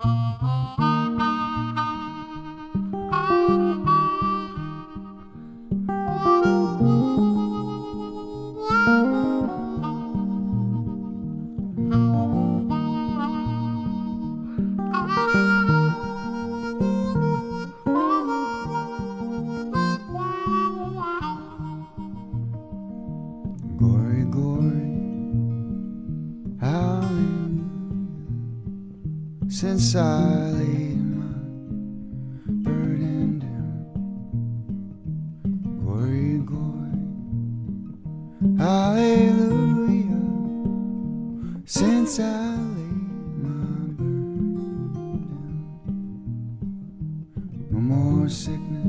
Glory, Since I laid my burden down. Glory, glory, hallelujah. Since I laid my burden down. No more sickness,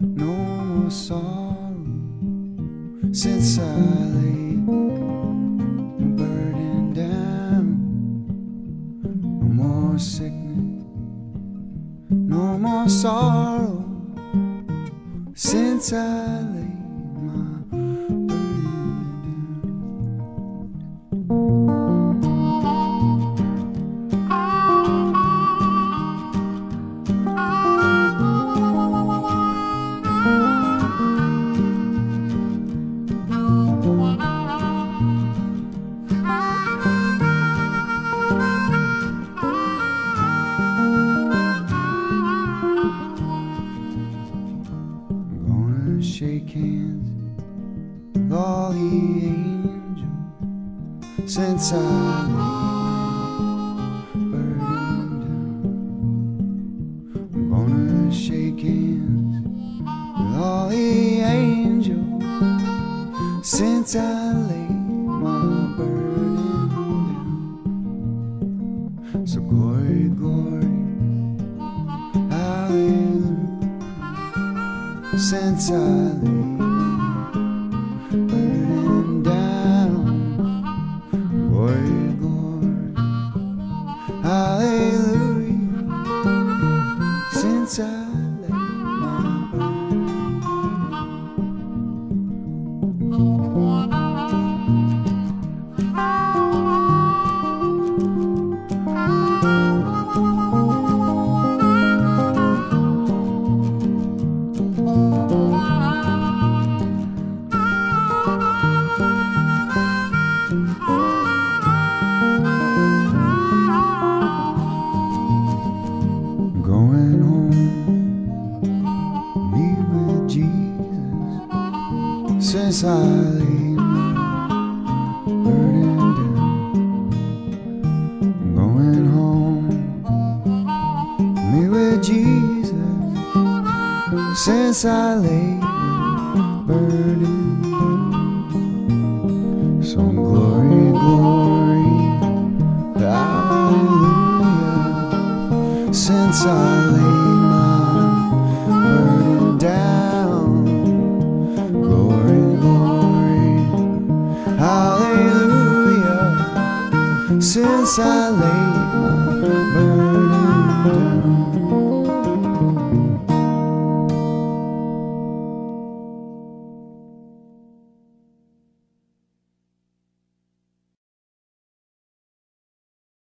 no more sorrow since I laid sickness, no more sorrow. Since I laid shake hands with all the angels since I laid my burden down. I'm gonna shake hands with all the angels since I laid my burden down. So glory, glory, since I my burden down. Glory, glory, hallelujah. Since I laid my burden Since I laid my burden down, I'm going home, meet with Jesus. Since I laid my burden down, so glory, glory, hallelujah. Since I laid since I laid my